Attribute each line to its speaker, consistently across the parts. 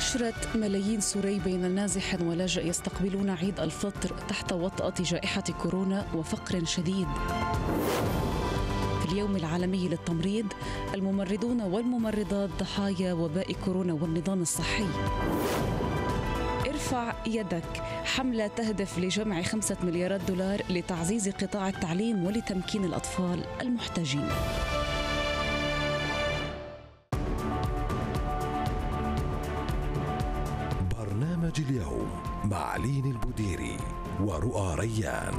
Speaker 1: عشرة ملايين سوري بين نازح ولاجئ يستقبلون عيد الفطر تحت وطأة جائحة كورونا وفقر شديد. في اليوم العالمي للتمريض الممرضون والممرضات ضحايا وباء كورونا والنظام الصحي. ارفع يدك. حملة تهدف لجمع خمسة مليارات دولار لتعزيز قطاع التعليم ولتمكين الأطفال المحتاجين.
Speaker 2: مع لين البديري ورؤى ريان.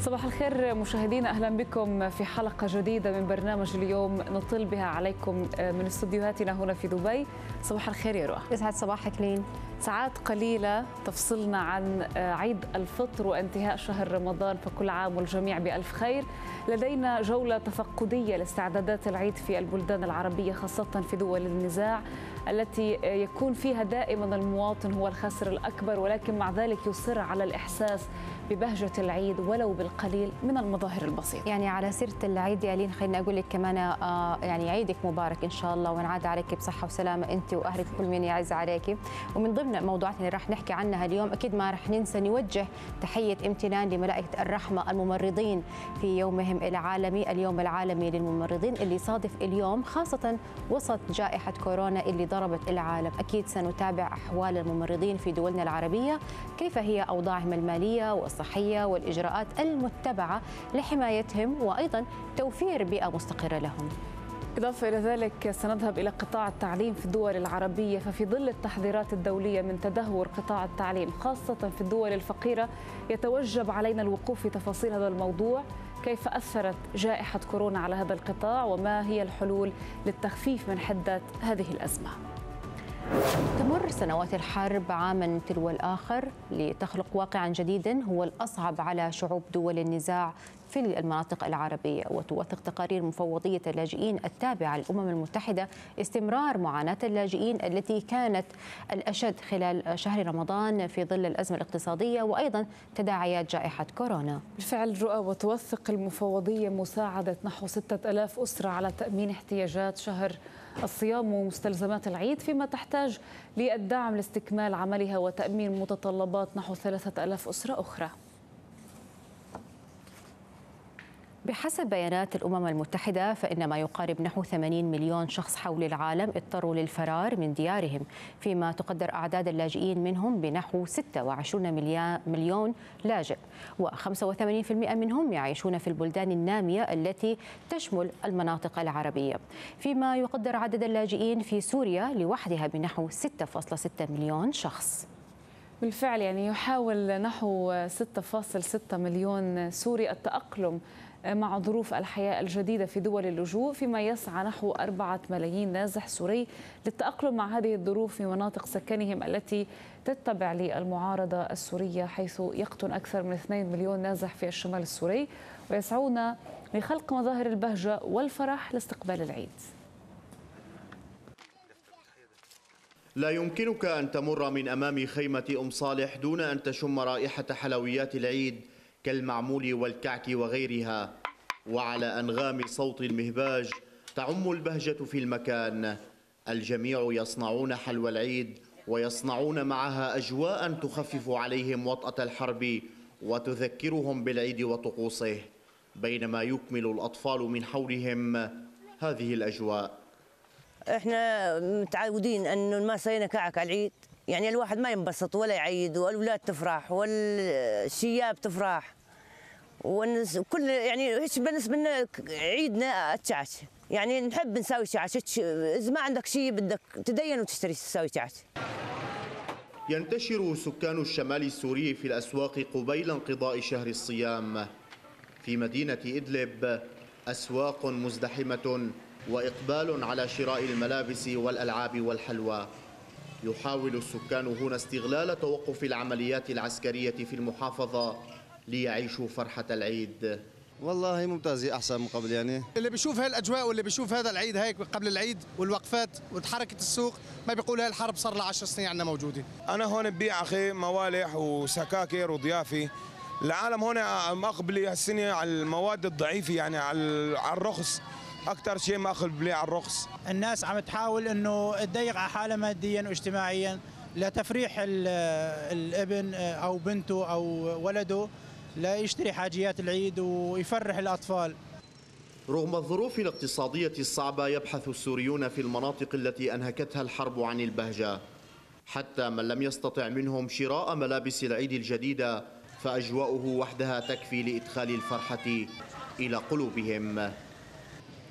Speaker 3: صباح الخير مشاهدينا أهلا بكم في حلقة جديدة من برنامج اليوم نطل بها عليكم من استديوهاتنا هنا في دبي. صباح الخير يا رؤى.
Speaker 4: يسعد صباحك لين.
Speaker 3: ساعات قليلة تفصلنا عن عيد الفطر وانتهاء شهر رمضان فكل عام والجميع بألف خير. لدينا جولة تفقدية لاستعدادات العيد في البلدان العربية خاصة في دول النزاع التي يكون فيها دائما المواطن هو الخاسر الأكبر ولكن مع ذلك يصر على الإحساس ببهجة العيد ولو بالقليل من المظاهر البسيطة.
Speaker 4: يعني على سيرة العيد يا لين خليني أقول لك كمان آه يعني عيدك مبارك إن شاء الله ونعاد عليك بصحة وسلامة أنت وأهلك كل من يعز عليك ومن ضمن موضوعاتنا اللي راح نحكي عنها اليوم أكيد ما راح ننسى نوجه تحية امتنان لملائكة الرحمة الممرضين في يومهم العالمي اليوم العالمي للممرضين اللي صادف اليوم خاصة وسط جائحة كورونا اللي ضربت العالم. أكيد سنتابع أحوال الممرضين في دولنا العربية كيف هي أوضاعهم المالية والصحية والإجراءات المتبعة لحمايتهم وأيضا توفير بيئة مستقرة لهم.
Speaker 3: إضافة إلى ذلك سنذهب إلى قطاع التعليم في الدول العربية ففي ظل التحذيرات الدولية من تدهور قطاع التعليم خاصة في الدول الفقيرة يتوجب علينا الوقوف في تفاصيل هذا الموضوع. كيف أثرت جائحة كورونا على هذا القطاع؟ وما هي الحلول للتخفيف من حدة هذه الأزمة؟
Speaker 4: تمر سنوات الحرب عاما تلو الآخر لتخلق واقعا جديدا هو الأصعب على شعوب دول النزاع في المناطق العربية وتوثق تقارير مفوضية اللاجئين التابعة للأمم المتحدة استمرار معاناة اللاجئين التي كانت الأشد خلال شهر رمضان في ظل الأزمة الاقتصادية وأيضا تداعيات جائحة كورونا.
Speaker 3: بالفعل رؤى وتوثق المفوضية مساعدة نحو 6000 أسرة على تأمين احتياجات شهر الصيام ومستلزمات العيد فيما تحتاج للدعم لاستكمال عملها وتأمين متطلبات نحو 3000 أسرة أخرى.
Speaker 4: بحسب بيانات الأمم المتحدة فإن ما يقارب نحو 80 مليون شخص حول العالم اضطروا للفرار من ديارهم. فيما تقدر أعداد اللاجئين منهم بنحو 26 مليون لاجئ. و85% منهم يعيشون في البلدان النامية التي تشمل المناطق العربية. فيما يقدر عدد اللاجئين في سوريا لوحدها بنحو 6.6 مليون شخص.
Speaker 3: بالفعل يعني يحاول نحو 6.6 مليون سوري التأقلم مع ظروف الحياة الجديدة في دول اللجوء فيما يسعى نحو أربعة ملايين نازح سوري للتأقلم مع هذه الظروف في مناطق سكنهم التي تتبع للمعارضة السورية حيث يقطن أكثر من 2 مليون نازح في الشمال السوري ويسعون لخلق مظاهر البهجة والفرح لاستقبال العيد.
Speaker 5: لا يمكنك أن تمر من أمام خيمة أم صالح دون أن تشم رائحة حلويات العيد. كالمعمول والكعك وغيرها وعلى أنغام صوت المهباج تعم البهجة في المكان. الجميع يصنعون حلوى العيد ويصنعون معها أجواء تخفف عليهم وطأة الحرب وتذكرهم بالعيد وطقوسه. بينما يكمل الأطفال من حولهم هذه الأجواء.
Speaker 6: إحنا متعودين انه ما سوينا كعك على العيد. يعني الواحد ما ينبسط ولا يعيد والأولاد تفرح والشياب تفرح. والناس كل يعني إيش بالنسبة لنا عيدنا الشعش يعني نحب نسوي شعش إذا ما عندك شيء بدك تدين وتشتري تسوي شعش
Speaker 5: ينتشر سكان الشمال السوري في الأسواق قبيل انقضاء شهر الصيام. في مدينة إدلب أسواق مزدحمة وإقبال على شراء الملابس والألعاب والحلوى. يحاول السكان هنا استغلال توقف العمليات العسكرية في المحافظة ليعيشوا فرحة العيد.
Speaker 7: والله ممتاز أحسن من قبل يعني.
Speaker 8: اللي بيشوف هاي الاجواء واللي بيشوف هذا العيد هيك قبل العيد والوقفات وحركه السوق ما بيقول هاي الحرب صار لها 10 سنين عندنا موجودة.
Speaker 9: أنا هون ببيع أخي موالح وسكاكر وضيافي. العالم هون مقبلة هالسنة على المواد الضعيفة يعني على الرخص. أكثر شيء ماخذ بلي على الرخص
Speaker 10: الناس عم تحاول إنه تضيق على حالها ماديا واجتماعيا لتفريح الابن أو بنته أو ولده ليشتري حاجيات العيد ويفرح الأطفال.
Speaker 5: رغم الظروف الاقتصادية الصعبة يبحث السوريون في المناطق التي أنهكتها الحرب عن البهجة. حتى من لم يستطع منهم شراء ملابس العيد الجديدة فأجواؤه وحدها تكفي لإدخال الفرحة إلى قلوبهم.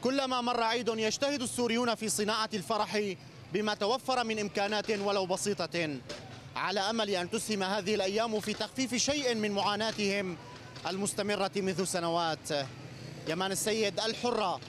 Speaker 5: كلما مر عيد يجتهد السوريون في صناعة الفرح بما توفر من إمكانات ولو بسيطة. على أمل أن تسهم هذه الأيام في تخفيف شيء من معاناتهم المستمرة منذ سنوات. يمان السيد الحرة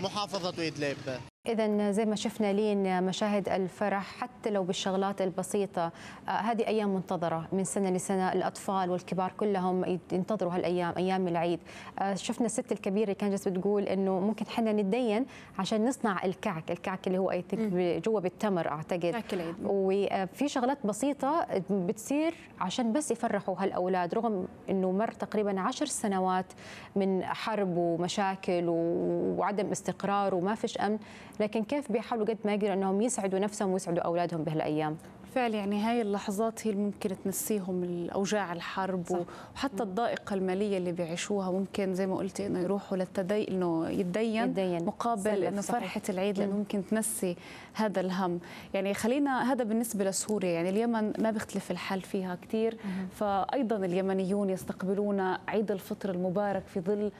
Speaker 5: محافظة إدلب.
Speaker 4: إذا زي ما شفنا لين مشاهد الفرح حتى لو بالشغلات البسيطة آه هذه أيام منتظرة من سنة لسنة. الأطفال والكبار كلهم ينتظروا هالأيام أيام العيد. آه شفنا الست الكبيرة اللي كانت بتقول إنه ممكن حنا نتدين عشان نصنع الكعك الكعك اللي هو جوا بالتمر أعتقد. وفي شغلات بسيطة بتصير عشان بس يفرحوا هالأولاد رغم إنه مر تقريبا عشر سنوات من حرب ومشاكل وعدم استقرار وما فيش أمن. لكن كيف بيحاولوا قد ما يقدروا إنهم يسعدوا نفسهم ويسعدوا أولادهم بهالأيام؟
Speaker 3: بالفعل يعني هاي اللحظات هي اللي ممكن تنسيهم الأوجاع الحرب صح. وحتى الضائقة المالية اللي بيعيشوها. ممكن زي ما قلتي إنه يروحوا للتدين إنه يتدين, يتدين. مقابل إنه فرحة العيد لأنه ممكن تنسي هذا الهم. يعني خلينا هذا بالنسبة لسوريا. يعني اليمن ما بيختلف الحال فيها كثير فايضا اليمنيون يستقبلون عيد الفطر المبارك في ظل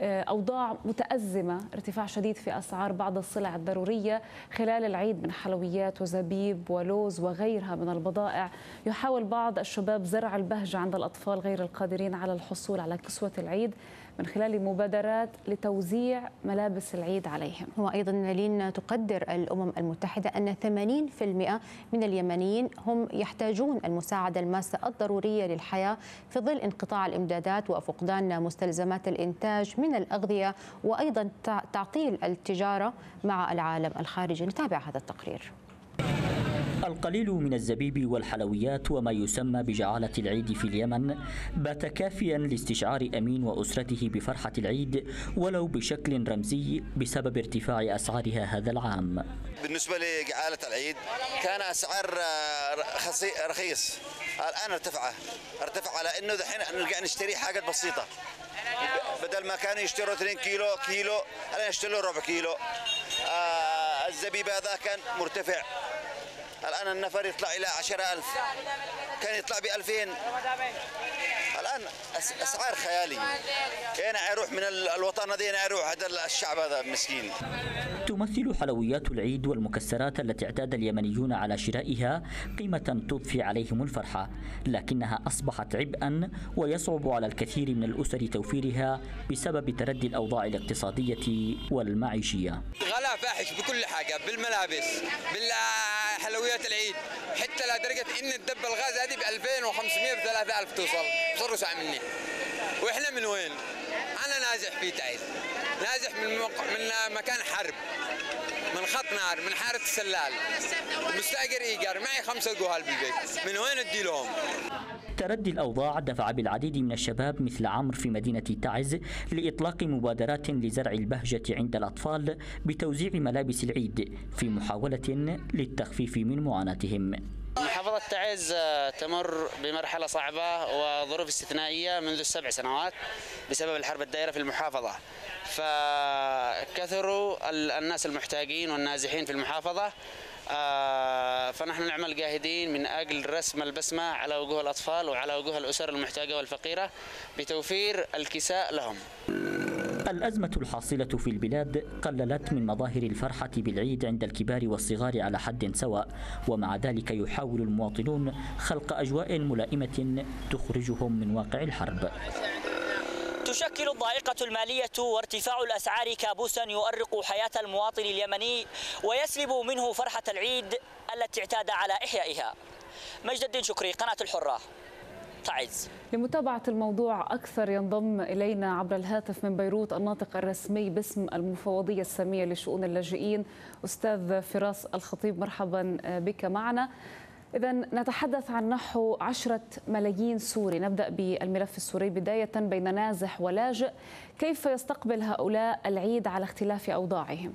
Speaker 3: أوضاع متأزمة ارتفاع شديد في أسعار بعض السلع الضرورية خلال العيد من حلويات وزبيب ولوز وغيرها من البضائع. يحاول بعض الشباب زرع البهجة عند الأطفال غير القادرين على الحصول على كسوة العيد. من خلال مبادرات لتوزيع ملابس العيد عليهم.
Speaker 4: وأيضا لين تقدر الأمم المتحدة أن 80% من اليمنيين هم يحتاجون المساعدة الماسة الضرورية للحياة في ظل انقطاع الإمدادات وفقدان مستلزمات الإنتاج من الأغذية وأيضا تعطيل التجارة مع العالم الخارجي. نتابع هذا التقرير.
Speaker 11: القليل من الزبيب والحلويات وما يسمى بجعالة العيد في اليمن بات كافيا لاستشعار أمين وأسرته بفرحة العيد ولو بشكل رمزي بسبب ارتفاع أسعارها هذا العام.
Speaker 12: بالنسبة لجعالة العيد كان أسعار رخيص. الآن ارتفع ارتفع على أنه دحين نرجع نشتري حاجات بسيطة. بدل ما كانوا يشتروا 2 كيلو كيلو الآن يشتروا ربع كيلو. آه الزبيب هذا كان مرتفع. الآن النفر يطلع إلى عشرة ألف. كان يطلع بألفين الآن أسعار خيالية أنا يروح من الوطن هذا يروح هذا الشعب هذا مسكين.
Speaker 11: تمثل حلويات العيد والمكسرات التي اعتاد اليمنيون على شرائها قيمة تضفي عليهم الفرحة لكنها أصبحت عبئا ويصعب على الكثير من الأسر توفيرها بسبب تردي الأوضاع الاقتصادية والمعيشية.
Speaker 13: غلاء فاحش بكل حاجة بالملابس بالحلويات العيد حتى لدرجة إن الدب الغاز هذه ب 2500 ب 3000 توصل. ساعة مني. وإحنا من وين؟ أنا نازح في تعيس. نازح من مق... من مكان حرب من خط نار من حارة السلال. مستأجر إيجار معي خمسة جوهال بالبيت. من وين أدي لهم؟
Speaker 11: تردي الأوضاع دفع بالعديد من الشباب مثل عمرو في مدينة تعز لإطلاق مبادرات لزرع البهجة عند الأطفال بتوزيع ملابس العيد في محاولة للتخفيف من معاناتهم.
Speaker 14: محافظة تعز تمر بمرحلة صعبة وظروف استثنائية منذ السبع سنوات بسبب الحرب الدائرة في المحافظة. فكثروا الناس المحتاجين والنازحين في المحافظة فنحن نعمل جاهدين من أجل رسم البسمة على وجوه الأطفال وعلى وجوه الأسر المحتاجة والفقيرة بتوفير الكساء لهم.
Speaker 11: الأزمة الحاصلة في البلاد قللت من مظاهر الفرحة بالعيد عند الكبار والصغار على حد سواء ومع ذلك يحاول المواطنون خلق أجواء ملائمة تخرجهم من واقع الحرب.
Speaker 15: تشكل الضائقة المالية وارتفاع الأسعار كابوسا يؤرق حياة المواطن اليمني ويسلب منه فرحة العيد التي اعتاد على إحيائها. مجد الدين شكري قناة الحرة. تعز.
Speaker 3: لمتابعة الموضوع أكثر ينضم إلينا عبر الهاتف من بيروت الناطق الرسمي باسم المفوضية السامية لشؤون اللاجئين أستاذ فراس الخطيب مرحبا بك معنا. إذا نتحدث عن نحو عشرة ملايين سوري. نبدأ بالملف السوري بداية بين نازح ولاجئ. كيف يستقبل هؤلاء العيد على اختلاف أوضاعهم؟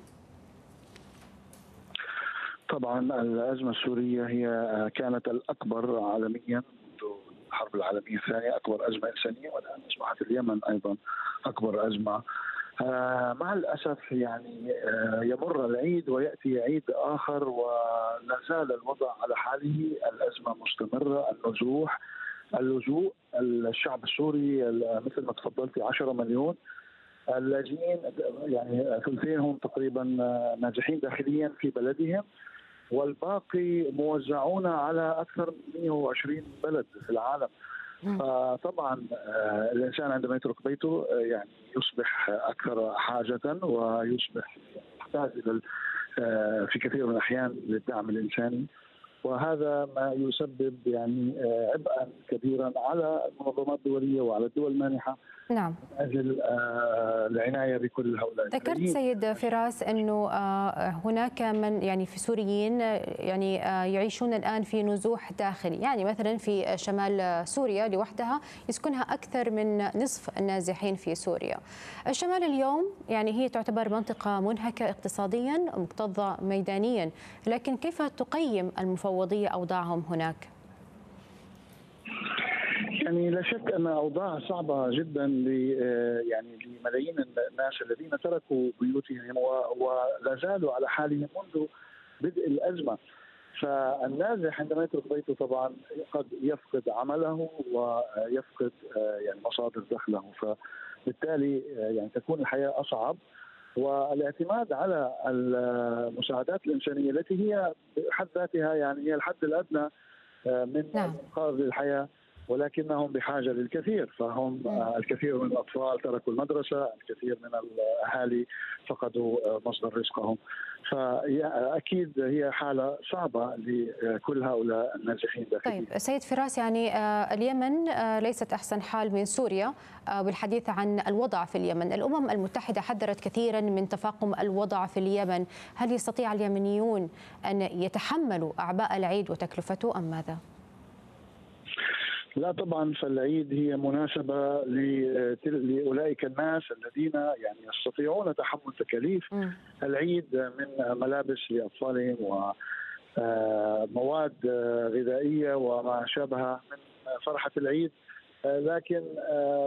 Speaker 16: طبعا الأزمة السورية هي كانت الأكبر عالميا. الحرب العالمية الثانية أكبر أزمة إنسانية والآن أصبحت اليمن أيضا أكبر أزمة. آه مع الأسف يعني آه يمر العيد ويأتي عيد آخر ولا زال الوضع على حاله. الأزمة مستمرة النزوح اللجوء الشعب السوري مثل ما تفضلتي 10 مليون. اللاجئين يعني ثلثينهم تقريبا ناجحين داخليا في بلدهم. والباقي موزعون على أكثر من 120 بلد في العالم. فطبعا الإنسان عندما يترك بيته يعني يصبح أكثر حاجة ويصبح يحتاج إلى في كثير من الأحيان للدعم الإنساني. وهذا ما يسبب يعني عبئا كبيرا على المنظمات الدوليه وعلى الدول المانحة.
Speaker 4: نعم.
Speaker 16: من أجل العناية بكل هؤلاء
Speaker 4: ذكرت سيد فراس إنه هناك من يعني في سوريين يعني يعيشون الآن في نزوح داخلي. يعني مثلا في شمال سوريا لوحدها يسكنها أكثر من نصف النازحين في سوريا. الشمال اليوم يعني هي تعتبر منطقة منهكة اقتصاديا مكتظة ميدانيا. لكن كيف تقيم المفوضية أوضاعهم هناك؟
Speaker 16: يعني لا شك أن أوضاع صعبة جدا ل يعني لملايين الناس الذين تركوا بيوتهم ولا زالوا على حالهم منذ بدء الأزمة. فالنازح عندما يترك بيته طبعا قد يفقد عمله ويفقد يعني مصادر دخله. فبالتالي يعني تكون الحياة أصعب. والاعتماد على المساعدات الإنسانية التي هي بحد ذاتها يعني هي الحد الأدنى من
Speaker 4: نعم.
Speaker 16: إنقاذ الحياة. ولكنهم بحاجة للكثير فهم الكثير من الأطفال تركوا المدرسة، الكثير من الأهالي فقدوا مصدر رزقهم فأكيد هي حالة صعبة لكل هؤلاء النازحين داخليا.
Speaker 4: طيب سيد فراس يعني اليمن ليست أحسن حال من سوريا بالحديث عن الوضع في اليمن، الأمم المتحدة حذرت كثيرا من تفاقم الوضع في اليمن، هل يستطيع اليمنيون أن يتحملوا أعباء العيد وتكلفته أم ماذا؟
Speaker 16: لا طبعا فالعيد هي مناسبة لأولئك الناس الذين يعني يستطيعون تحمل تكاليف م. العيد من ملابس لأطفالهم ومواد غذائية وما شابه من فرحة العيد لكن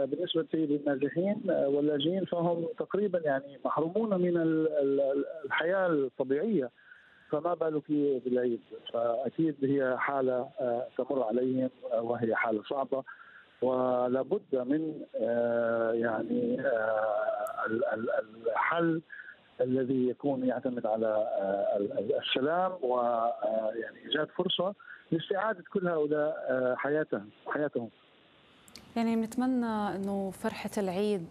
Speaker 16: بالنسبة للنازحين واللاجئين فهم تقريبا يعني محرومون من الحياة الطبيعية فما بالك بالعيد. فأكيد هي حالة تمر عليهم وهي حالة صعبة. ولا بد من يعني الحل الذي يكون يعتمد على السلام ويعني إيجاد فرصة لاستعادة كل هؤلاء حياتهم حياتهم.
Speaker 3: يعني نتمنى إنه فرحة العيد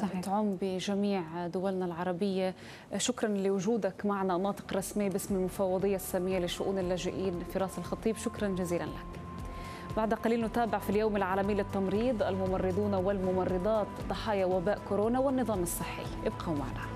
Speaker 3: صحيح. تعم بجميع دولنا العربية. شكرا لوجودك معنا ناطق رسمي باسم المفوضية السامية لشؤون اللاجئين فراس الخطيب. شكرا جزيلا لك. بعد قليل نتابع في اليوم العالمي للتمريض الممرضون والممرضات ضحايا وباء كورونا والنظام الصحي. ابقوا معنا.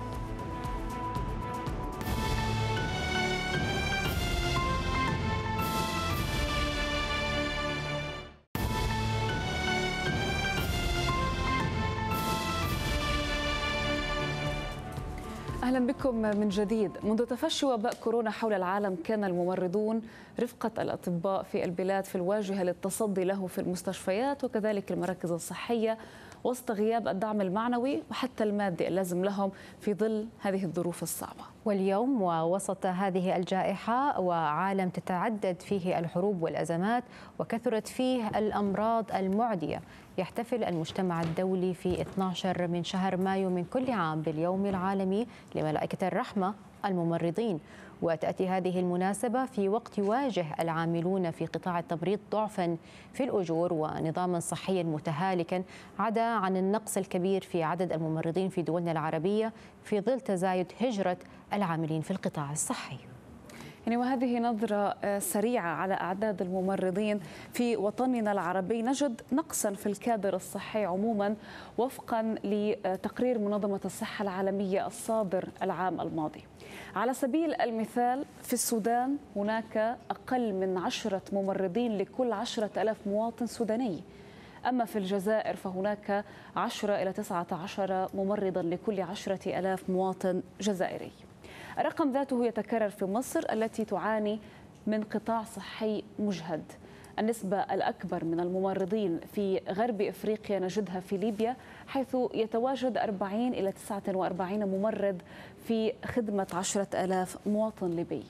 Speaker 3: أهلا بكم من جديد منذ تفشي وباء كورونا حول العالم كان الممرضون رفقة الأطباء في البلاد في الواجهة للتصدي له في المستشفيات وكذلك المراكز الصحية وسط غياب الدعم المعنوي وحتى المادي اللازم لهم في ظل هذه الظروف الصعبة.
Speaker 4: واليوم ووسط هذه الجائحة وعالم تتعدد فيه الحروب والأزمات وكثرت فيه الأمراض المعدية يحتفل المجتمع الدولي في 12 من شهر مايو من كل عام باليوم العالمي لملائكة الرحمة الممرضين. وتأتي هذه المناسبة في وقت يواجه العاملون في قطاع التمريض ضعفا في الأجور ونظاما صحيا متهالكا عدا عن النقص الكبير في عدد الممرضين في دولنا العربية في ظل تزايد هجرة العاملين في القطاع الصحي.
Speaker 3: يعني وهذه نظرة سريعة على أعداد الممرضين في وطننا العربي. نجد نقصا في الكادر الصحي عموما وفقا لتقرير منظمة الصحة العالمية الصادر العام الماضي. على سبيل المثال في السودان هناك أقل من عشرة ممرضين لكل عشرة ألاف مواطن سوداني. أما في الجزائر فهناك عشرة إلى تسعة عشر ممرضا لكل عشرة ألاف مواطن جزائري. الرقم ذاته يتكرر في مصر التي تعاني من قطاع صحي مجهد. النسبة الأكبر من الممرضين في غرب إفريقيا نجدها في ليبيا حيث يتواجد 40 إلى 49 ممرض في خدمة عشرة ألاف مواطن ليبي.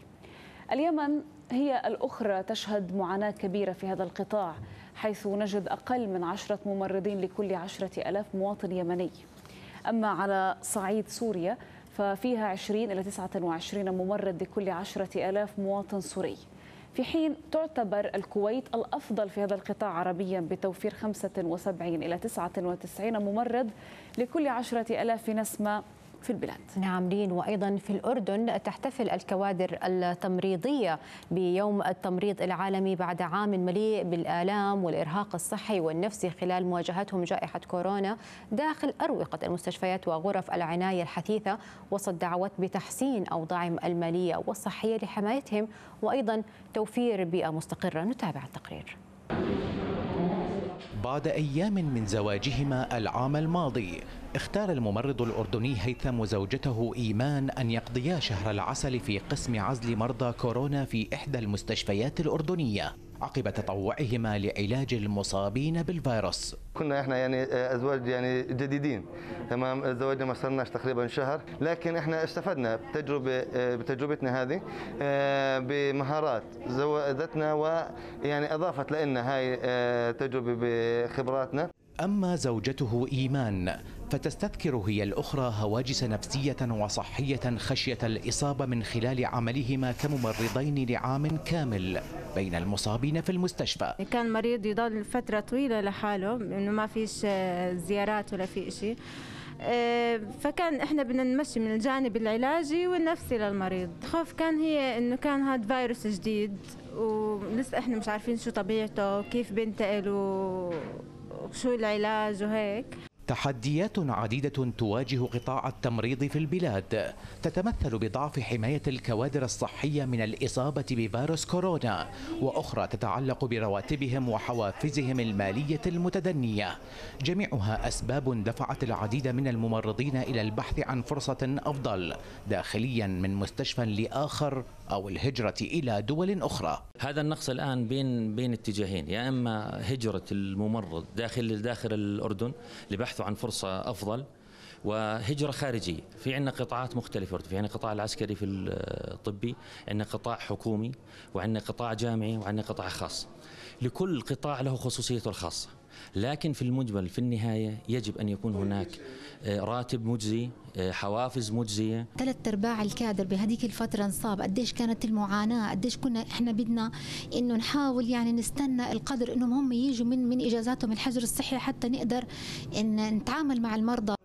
Speaker 3: اليمن هي الأخرى تشهد معاناة كبيرة في هذا القطاع حيث نجد أقل من عشرة ممرضين لكل عشرة ألاف مواطن يمني. أما على صعيد سوريا ففيها 20 إلى 29 ممرض لكل عشرة ألاف مواطن سوري. في حين تعتبر الكويت الأفضل في هذا القطاع عربيا بتوفير 75 إلى 99 ممرض لكل عشرة ألاف نسمة في البلاد.
Speaker 4: نعم لين وأيضا في الأردن تحتفل الكوادر التمريضية بيوم التمريض العالمي بعد عام مليء بالآلام والإرهاق الصحي والنفسي خلال مواجهتهم جائحة كورونا داخل أروقة المستشفيات وغرف العناية الحثيثة وسط دعوات بتحسين أوضاعهم المالية والصحية لحمايتهم وأيضا توفير بيئة مستقرة. نتابع التقرير.
Speaker 17: بعد أيام من زواجهما العام الماضي اختار الممرض الأردني هيثم وزوجته إيمان أن يقضيا شهر العسل في قسم عزل مرضى كورونا في إحدى المستشفيات الأردنية. عقب تطوعهما لعلاج المصابين بالفيروس.
Speaker 18: كنا إحنا يعني أزواج يعني جديدين. تمام؟ زواجنا ما صرناش تقريبا شهر لكن إحنا استفدنا بتجربة بتجربتنا هذه بمهارات زودتنا ويعني أضافت لنا هاي تجربة بخبراتنا.
Speaker 17: أما زوجته إيمان فتستذكر هي الأخرى هواجس نفسية وصحية خشية الإصابة من خلال عملهما كممرضين لعام كامل بين المصابين في المستشفى.
Speaker 19: كان مريض يضل فترة طويلة لحاله إنه ما فيش زيارات ولا في شيء فكان إحنا بدنا نمشي من الجانب العلاجي والنفسي للمريض. خوف كان هي إنه كان هذا فيروس جديد ولسه إحنا مش عارفين شو طبيعته كيف بينتقل وشو العلاج وهيك.
Speaker 17: تحديات عديدة تواجه قطاع التمريض في البلاد. تتمثل بضعف حماية الكوادر الصحية من الإصابة بفيروس كورونا وأخرى تتعلق برواتبهم وحوافزهم المالية المتدنية. جميعها أسباب دفعت العديد من الممرضين إلى البحث عن فرصة أفضل داخليا من مستشفى لآخر أو الهجرة إلى دول أخرى.
Speaker 20: هذا النقص الآن بين بين اتجاهين يا إما هجرة الممرض داخل داخل الأردن لبحثه عن فرصة أفضل. وهجرة خارجية. في عندنا قطاعات مختلفة. في عندنا قطاع العسكري في الطبي عندنا قطاع حكومي وعندنا قطاع جامعي وعندنا قطاع خاص. لكل قطاع له خصوصيته الخاصة. لكن في المجمل في النهاية يجب أن يكون هناك راتب مجزي حوافز مجزية.
Speaker 21: ثلاث أرباع الكادر بهذيك الفترة انصاب. قديش كانت المعاناة؟ قديش كنا إحنا بدنا إنه نحاول يعني نستنى القدر إنهم هم يجوا من من إجازاتهم الحجر الصحي حتى نقدر إن نتعامل مع المرضى.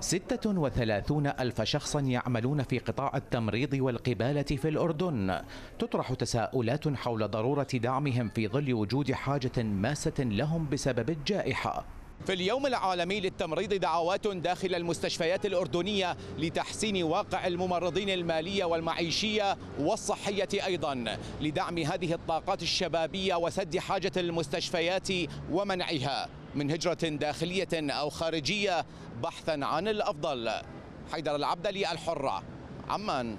Speaker 17: 36 ألف شخص يعملون في قطاع التمريض والقبالة في الأردن. تطرح تساؤلات حول ضرورة دعمهم في ظل وجود حاجة ماسة لهم بسبب الجائحة. في اليوم العالمي للتمريض دعوات داخل المستشفيات الأردنية لتحسين واقع الممرضين المالية والمعيشية والصحية أيضا لدعم هذه الطاقات الشبابية وسد حاجة المستشفيات ومنعها. من هجرة داخلية أو خارجية بحثا عن الأفضل. حيدر العبدلي الحرة. عمان.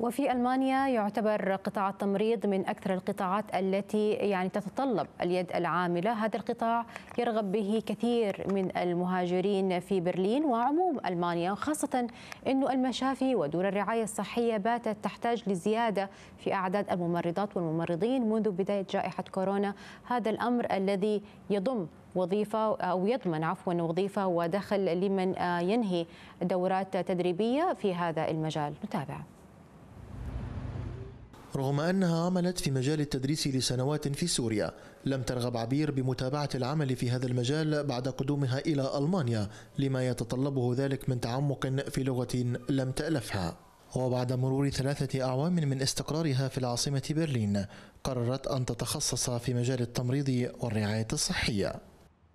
Speaker 4: وفي ألمانيا يعتبر قطاع التمريض من أكثر القطاعات التي يعني تتطلب اليد العاملة، هذا القطاع يرغب به كثير من المهاجرين في برلين وعموم ألمانيا، خاصة إنه المشافي ودور الرعاية الصحية باتت تحتاج لزيادة في أعداد الممرضات والممرضين منذ بداية جائحة كورونا، هذا الأمر الذي يضم وظيفة أو يضمن عفوا وظيفة ودخل لمن ينهي دورات تدريبية في هذا المجال. نتابع.
Speaker 22: رغم أنها عملت في مجال التدريس لسنوات في سوريا لم ترغب عبير بمتابعة العمل في هذا المجال بعد قدومها إلى ألمانيا لما يتطلبه ذلك من تعمق في لغة لم تألفها. وبعد مرور ثلاثة أعوام من استقرارها في العاصمة برلين قررت أن تتخصص في مجال التمريض والرعاية الصحية.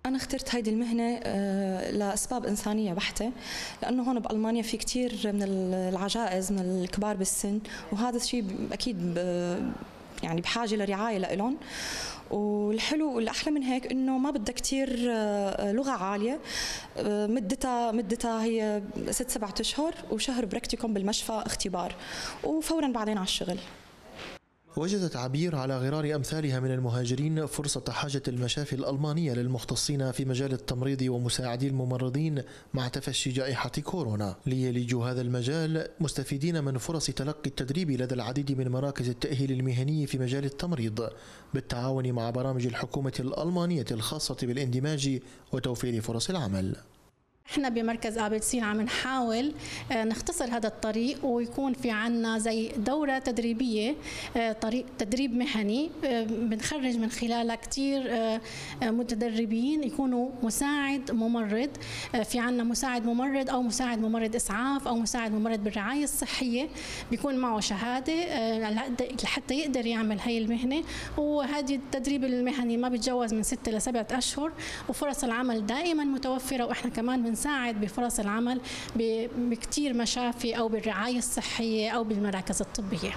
Speaker 23: أنا اخترت هيدي المهنة آه، لأسباب إنسانية بحتة لأنه هون بألمانيا في كتير من العجائز من الكبار بالسن وهذا الشيء أكيد يعني بحاجة لرعاية لإلهم. والحلو والأحلى من هيك إنه ما بدها كتير آه، لغة عالية. آه، مدتها مدتها هي ست سبعة أشهر وشهر براكتيكوم بالمشفى اختبار. وفورا بعدين على الشغل.
Speaker 22: وجدت عبير على غرار أمثالها من المهاجرين فرصة حاجة المشافي الألمانية للمختصين في مجال التمريض ومساعدي الممرضين مع تفشي جائحة كورونا. ليلجوا هذا المجال مستفيدين من فرص تلقي التدريب لدى العديد من مراكز التأهيل المهني في مجال التمريض بالتعاون مع برامج الحكومة الألمانية الخاصة بالإندماج وتوفير فرص العمل.
Speaker 24: إحنا بمركز ابل سين عم نحاول آه، نختصر هذا الطريق ويكون في عنا زي دورة تدريبية آه، طريق تدريب مهني آه، بنخرج من خلالها آه، متدربين يكونوا مساعد ممرض في عنا مساعد ممرض أو مساعد ممرض إسعاف أو مساعد ممرض بالرعاية الصحية بيكون معه شهادة لحتى يقدر يعمل هاي المهنة. وهذه التدريب المهني ما بيتجاوز من ستة لسبعة أشهر وفرص العمل دائما متوفرة وإحنا كمان بنساعد بفرص العمل ب- بكتير مشافي أو بالرعاية الصحية أو بالمراكز الطبية.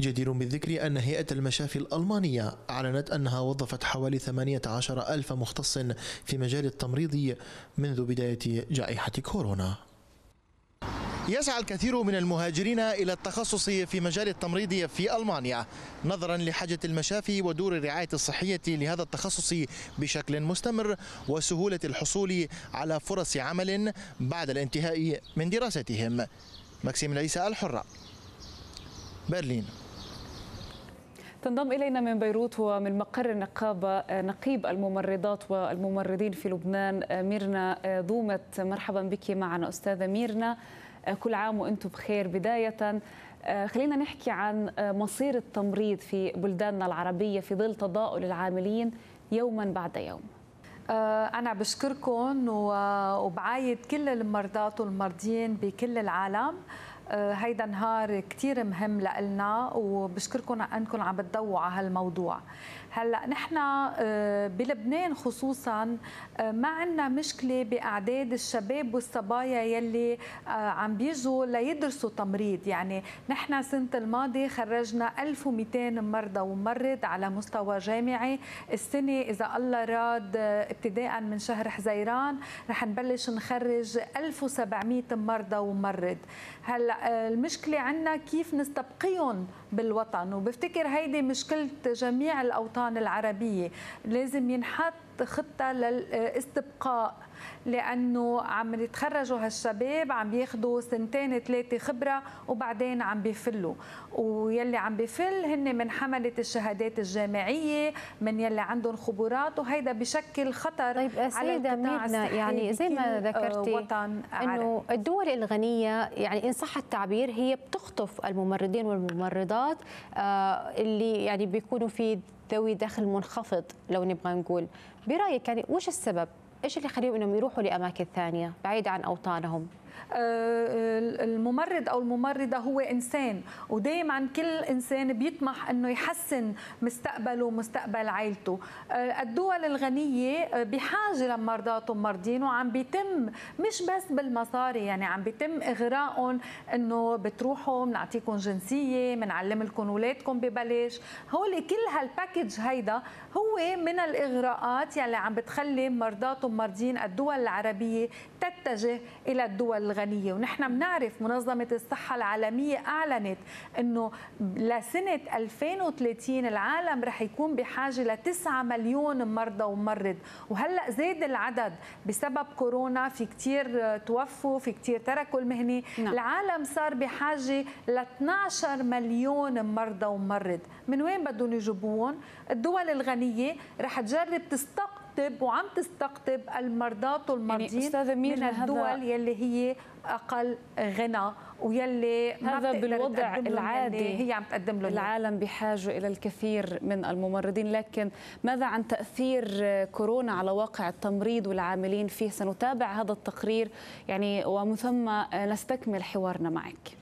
Speaker 22: جدير بالذكر أن هيئة المشافي الألمانية أعلنت أنها وظفت حوالي 18 ألف مختص في مجال التمريض منذ بداية جائحة كورونا. يسعى الكثير من المهاجرين إلى التخصص في مجال التمريض في ألمانيا نظرا لحاجة المشافي ودور الرعاية الصحية لهذا التخصص بشكل مستمر وسهولة الحصول على فرص عمل بعد الانتهاء من دراستهم. مكسيم العيسى الحرة برلين.
Speaker 3: تنضم إلينا من بيروت ومن مقر النقابة نقيب الممرضات والممرضين في لبنان ميرنا ضومت مرحبا بك معنا أستاذة ميرنا. كل عام وأنتم بخير. بداية خلينا نحكي عن مصير التمريض في بلداننا العربية في ظل تضاؤل العاملين يوما بعد يوم.
Speaker 25: أنا بشكركم وبعايد كل المرضات والمرضين بكل العالم. هيدا نهار كتير مهم لنا وبشكركم أنكم عم بتضووا على هالموضوع. هلأ نحن بلبنان خصوصا ما عندنا مشكلة بأعداد الشباب والصبايا يلي عم بيجوا ليدرسوا تمريض. يعني نحن سنة الماضي خرجنا 1200 مرضى وممرض على مستوى جامعي. السنة إذا الله راد ابتداء من شهر حزيران رح نبلش نخرج 1700 مرضى وممرض هلأ المشكلة عندنا كيف نستبقيهم بالوطن؟ وبفتكر هيدي مشكلة جميع الأوطان العربيه لازم ينحط خطة للاستبقاء لأنه عم يتخرجوا هالشباب عم بياخذوا سنتين ثلاثة خبرة وبعدين عم بيفلوا. ويلي عم بيفل هن من حملة الشهادات الجامعية من يلي عندهم خبرات وهيدا بشكل خطر
Speaker 4: طيب
Speaker 25: على القطاع
Speaker 4: يعني زي ما ذكرتي إنه الدول الغنية يعني إن صح التعبير هي بتخطف الممرضين والممرضات آه اللي يعني بيكونوا في ذوي دخل منخفض لو نبغى نقول برأيك يعني وش السبب؟ إيش اللي يخليهم إنهم يروحوا لأماكن ثانية بعيده عن أوطانهم؟
Speaker 25: الممرض أو الممرضة هو إنسان. ودائما كل إنسان بيطمح إنه يحسن مستقبله ومستقبل عائلته. الدول الغنية بحاجة لمرضات ومرضين وعم بيتم مش بس بالمصاري يعني عم بيتم إغراءهم إنه بتروحوا بنعطيكم جنسية بنعلم لكم أولادكم ببلاش هول كل هالباكج هيدا هو من الإغراءات يلي عم بتخلي مرضات ومرضين الدول العربية تتجه إلى الدول الغنية. ونحن بنعرف منظمة الصحة العالمية أعلنت إنه لسنة 2030 العالم رح يكون بحاجة ل 9 مليون مرضى وممرض وهلأ زاد العدد بسبب كورونا. في كثير توفوا في كثير تركوا المهنة. نعم. العالم صار بحاجة ل 12 مليون مرضى وممرض من وين بدهم يجيبوهم؟ الدول الغنية رح تجرب تستقطب تستقطب وعم تستقطب المرضات والمرضين
Speaker 3: يعني
Speaker 25: من الدول يلي هي أقل غنى ويلي
Speaker 3: هذا بالوضع العادي.
Speaker 25: هي عم تقدم له
Speaker 3: العالم بحاجة إلى الكثير من الممرضين لكن ماذا عن تأثير كورونا على واقع التمريض والعاملين فيه؟ سنتابع هذا التقرير. يعني ومن ثم نستكمل حوارنا معك.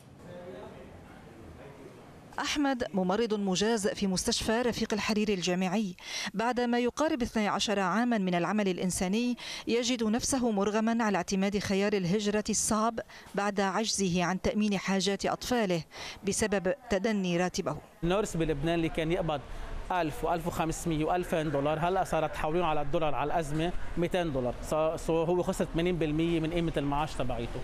Speaker 26: أحمد ممرض مجاز في مستشفى رفيق الحريري الجامعي. بعد ما يقارب 12 عاما من العمل الإنساني يجد نفسه مرغما على اعتماد خيار الهجرة الصعب بعد عجزه عن تأمين حاجات أطفاله بسبب تدني راتبه.
Speaker 27: النورس بلبنان اللي كان يقبض 1000 و1500 و2000 دولار. هلأ صارت تحولون على الدولار على الأزمة 200 دولار. سو هو خسر 80% من قيمة المعاش تبعيته.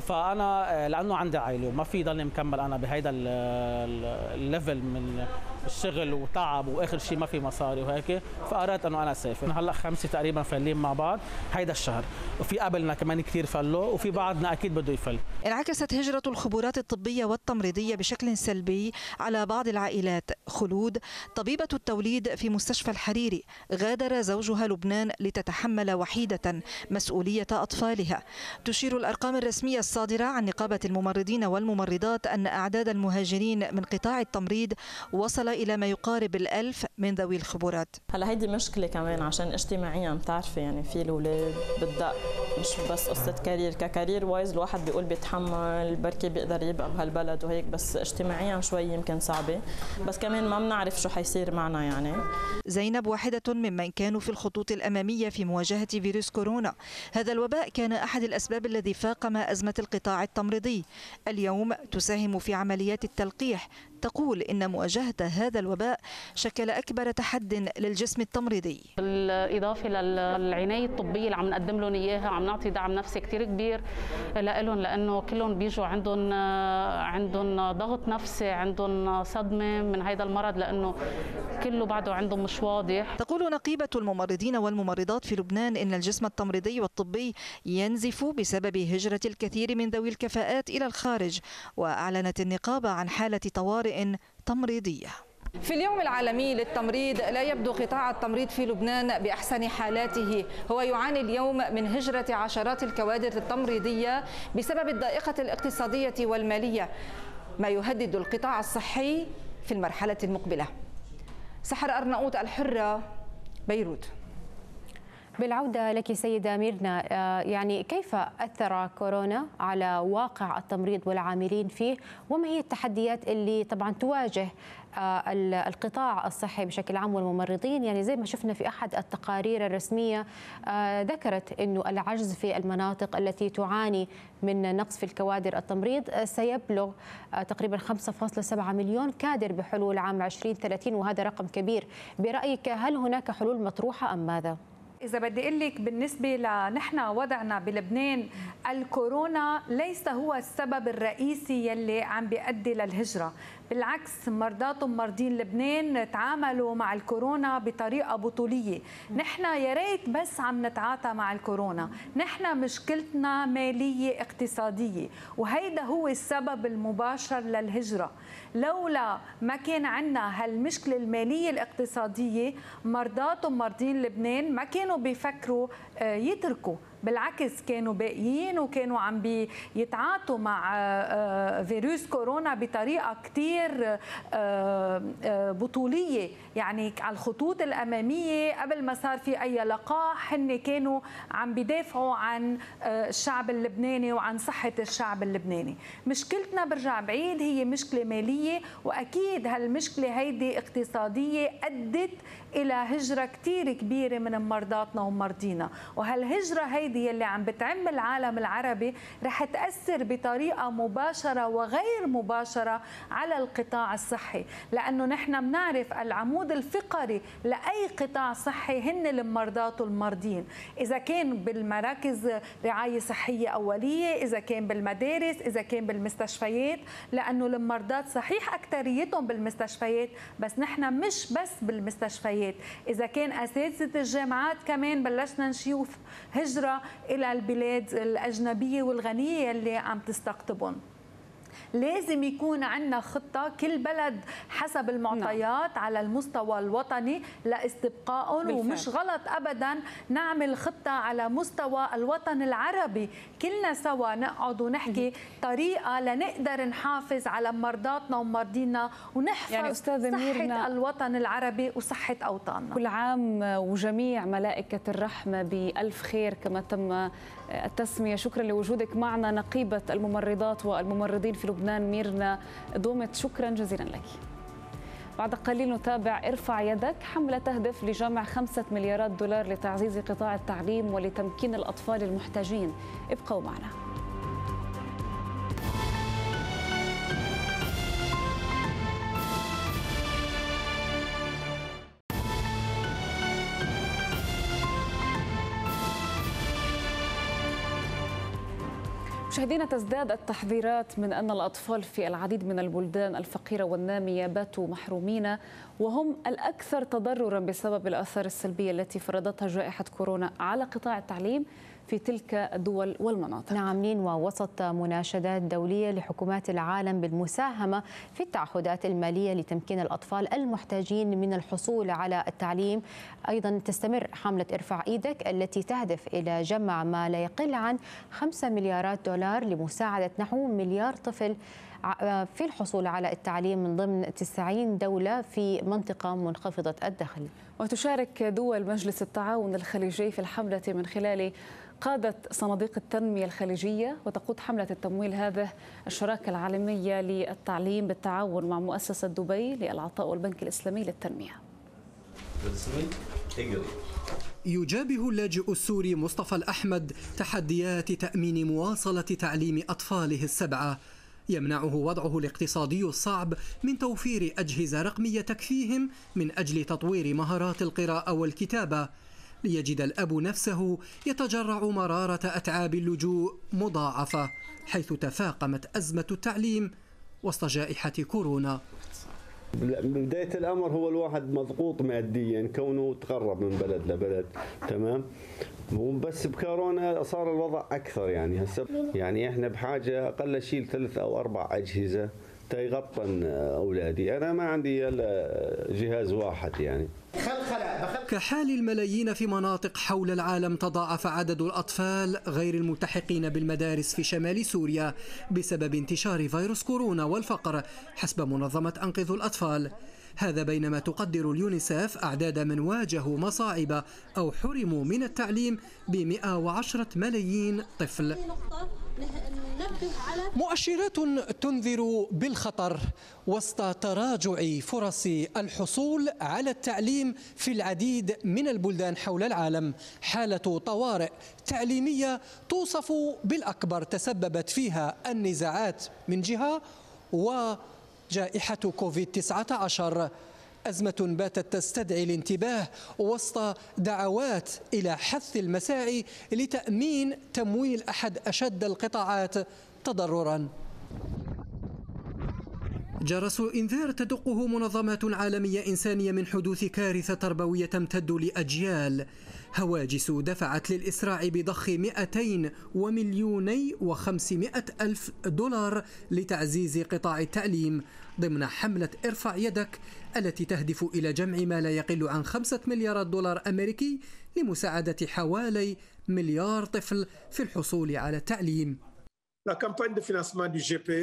Speaker 27: فأنا آه، لأنه عندي عائلة وما في ضلني مكمل أنا بهيدا ال level من الشغل وتعب وآخر شيء ما في مصاري وهيك فقررت إنه أنا أسافر. هلأ خمسة تقريبا فلين مع بعض هيدا الشهر. وفي قبلنا كمان كثير فلوا وفي بعضنا أكيد بده يفل.
Speaker 26: انعكست هجرة الخبرات الطبية والتمريضية بشكل سلبي على بعض العائلات. خلود طبيبة التوليد في مستشفى الحريري غادر زوجها لبنان لتتحمل وحيدة مسؤولية أطفالها. تشير الأرقام الرسمية الصادرة عن نقابة الممرضين والممرضات أن أعداد المهاجرين من قطاع التمريض وصل إلى ما يقارب الألف من ذوي الخبرات.
Speaker 28: هلا هيدي مشكلة كمان عشان اجتماعيا بتعرفي يعني في الأولاد بدأ مش بس قصة career ك career wise الواحد بيقول بيتحمل بركي بيقدر يبقى بهالبلد وهيك بس اجتماعيا شوي يمكن صعبة. بس كمان ما بنعرف شو حيصير معنا يعني.
Speaker 26: زينب واحدة ممن كانوا في الخطوط الأمامية في مواجهة فيروس كورونا. هذا الوباء كان أحد الأسباب الذي فاقم أزمة القطاع التمريضي. اليوم تساهم في عمليات التلقيح تقول إن مواجهة هذا الوباء شكل أكبر تحد للجسم التمريضي.
Speaker 29: بالإضافة للعناية الطبية اللي عم نقدم لهم إياها عم نعطي دعم نفسي كثير كبير لهم لأنه كلهم بيجوا عندهم عندهم ضغط نفسي عندهم صدمة من هذا المرض لأنه كله بعده عندهم مش واضح.
Speaker 26: تقول نقيبة الممرضين والممرضات في لبنان إن الجسم التمريضي والطبي ينزف بسبب هجرة الكثير من ذوي الكفاءات إلى الخارج وأعلنت النقابة عن حالة طوارئ تمريضية
Speaker 30: في اليوم العالمي للتمريض لا يبدو قطاع التمريض في لبنان بأحسن حالاته. هو يعاني اليوم من هجرة عشرات الكوادر التمريضية بسبب الضائقة الاقتصادية والمالية. ما يهدد القطاع الصحي في المرحلة المقبلة. سحر أرناؤوط الحرة بيروت.
Speaker 4: بالعودة لك سيدة ميرنا آه، يعني كيف أثر كورونا على واقع التمريض والعاملين فيه؟ وما هي التحديات اللي طبعا تواجه آه، القطاع الصحي بشكل عام والممرضين؟ يعني زي ما شفنا في أحد التقارير الرسمية آه، ذكرت أنه العجز في المناطق التي تعاني من نقص في الكوادر التمريض سيبلغ تقريبا 5.7 مليون كادر بحلول عام 2030 وهذا رقم كبير. برأيك هل هناك حلول مطروحة أم ماذا؟
Speaker 25: إذا بدي أقول لك بالنسبة لنحن وضعنا بلبنان الكورونا ليس هو السبب الرئيسي يلي عم بيؤدي للهجرة. بالعكس مرضات ومرضين لبنان تعاملوا مع الكورونا بطريقة بطولية. نحن يا ريت بس عم نتعاطى مع الكورونا. نحن مشكلتنا مالية اقتصادية وهيدا هو السبب المباشر للهجرة. لولا ما كان عندنا هالمشكلة المالية الاقتصادية مرضات ومرضين لبنان ما كانوا بيفكروا آه، يتركوا. بالعكس كانوا باقيين وكانوا عم بيتعاطوا مع آه، آه، فيروس كورونا بطريقة كثير بطولية. يعني على الخطوط الأمامية قبل ما صار في أي لقاح هن كانوا عم بيدافعوا عن الشعب اللبناني وعن صحة الشعب اللبناني. مشكلتنا برجع بعيد هي مشكلة مالية وأكيد هالمشكلة هيدي اقتصادية أدت إلى هجرة كثير كبيرة من مرضاتنا ومرضينا. وهالهجرة هيدي يلي عم بتعم العالم العربي رح تأثر بطريقة مباشرة وغير مباشرة على القطاع الصحي. لأنه نحن بنعرف العمود الفقري لأي قطاع صحي هن المرضات والمرضين إذا كان بالمراكز رعاية صحية أولية إذا كان بالمدارس إذا كان بالمستشفيات لأنه المرضات صحيح اكثريتهم بالمستشفيات بس نحن مش بس بالمستشفيات. إذا كان أساتذة الجامعات كمان بلشنا نشوف هجرة إلى البلاد الأجنبية والغنية اللي عم تستقطبهم. لازم يكون عندنا خطة كل بلد حسب المعطيات نعم. على المستوى الوطني لاستبقائهم ومش غلط أبدا نعمل خطة على مستوى الوطن العربي. كلنا سوا نقعد ونحكي طريقة لنقدر نحافظ على مرضاتنا ومرضينا ونحفظ يعني أستاذ صحة الوطن العربي وصحة أوطاننا.
Speaker 3: كل عام وجميع ملائكة الرحمة بألف خير كما تم التسمية. شكرا لوجودك معنا نقيبة الممرضات والممرضين في لبنان ميرنا دومت. شكرا جزيلا لك. بعد قليل نتابع. ارفع يدك. حملة تهدف لجمع خمسة مليارات دولار لتعزيز قطاع التعليم ولتمكين الأطفال المحتاجين. ابقوا معنا. مشاهدينا تزداد التحذيرات من أن الأطفال في العديد من البلدان الفقيرة والنامية باتوا محرومين وهم الأكثر تضررا بسبب الآثار السلبية التي فرضتها جائحة كورونا على قطاع التعليم في تلك الدول والمناطق.
Speaker 4: نعم ووسط مناشدات دولية لحكومات العالم بالمساهمة في التعهدات المالية لتمكين الأطفال المحتاجين من الحصول على التعليم. أيضا تستمر حملة إرفع إيدك التي تهدف إلى جمع ما لا يقل عن 5 مليارات دولار لمساعدة نحو مليار طفل في الحصول على التعليم من ضمن 90 دولة في منطقة منخفضة الدخل.
Speaker 3: وتشارك دول مجلس التعاون الخليجي في الحملة من خلال قادت صناديق التنمية الخليجية وتقود حملة التمويل هذه الشراكة العالمية للتعليم بالتعاون مع مؤسسة دبي للعطاء والبنك الإسلامي للتنمية.
Speaker 31: يجابه اللاجئ السوري مصطفى الأحمد تحديات تأمين مواصلة تعليم أطفاله السبعة. يمنعه وضعه الاقتصادي الصعب من توفير أجهزة رقمية تكفيهم من أجل تطوير مهارات القراءة والكتابة. ليجد الأب نفسه يتجرع مرارة أتعاب اللجوء مضاعفة حيث تفاقمت أزمة التعليم وسط جائحة كورونا.
Speaker 32: بداية الأمر هو الواحد مضغوط ماديا كونه تغرب من بلد لبلد تمام؟ بس بكورونا صار الوضع أكثر يعني هسه يعني إحنا بحاجة أقل شيء ثلاث أو أربع أجهزة تيغطن أولادي. أنا ما عندي إلا جهاز واحد يعني.
Speaker 31: كحال الملايين في مناطق حول العالم تضاعف عدد الأطفال غير الملتحقين بالمدارس في شمال سوريا بسبب انتشار فيروس كورونا والفقر حسب منظمة أنقذ الأطفال. هذا بينما تقدر اليونيسف أعداد من واجهوا مصاعب أو حرموا من التعليم ب 110 ملايين طفل. مؤشرات تنذر بالخطر وسط تراجع فرص الحصول على التعليم في العديد من البلدان حول العالم. حالة طوارئ تعليمية توصف بالأكبر تسببت فيها النزاعات من جهة وجائحة كوفيد 19 أزمة باتت تستدعي الانتباه وسط دعوات إلى حث المساعي لتأمين تمويل أحد أشد القطاعات تضررا. جرس إنذار تدقه منظمات عالمية إنسانية من حدوث كارثة تربوية تمتد لأجيال. هواجس دفعت للإسراع بضخ 200 ومليوني وخمسمائة ألف دولار لتعزيز قطاع التعليم ضمن حملة إرفع يدك التي تهدف إلى جمع ما لا يقل عن خمسة مليارات دولار أمريكي لمساعدة حوالي مليار طفل في الحصول على التعليم.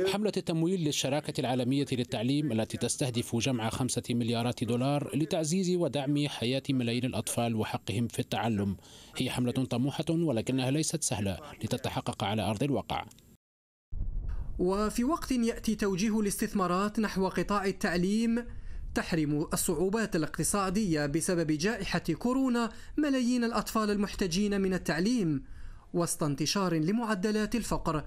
Speaker 33: حملة التمويل للشراكة العالمية للتعليم التي تستهدف جمع خمسة مليارات دولار لتعزيز ودعم حياة ملايين الأطفال وحقهم في التعلم. هي حملة طموحة ولكنها ليست سهلة لتتحقق على أرض الواقع.
Speaker 31: وفي وقت يأتي توجيه الاستثمارات نحو قطاع التعليم تحرم الصعوبات الاقتصادية بسبب جائحة كورونا ملايين الأطفال المحتاجين من التعليم وسط انتشار لمعدلات الفقر.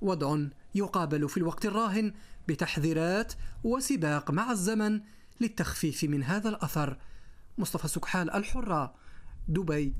Speaker 31: وضع يقابل في الوقت الراهن بتحذيرات وسباق مع الزمن للتخفيف من هذا الأثر. مصطفى سكحال الحرة دبي.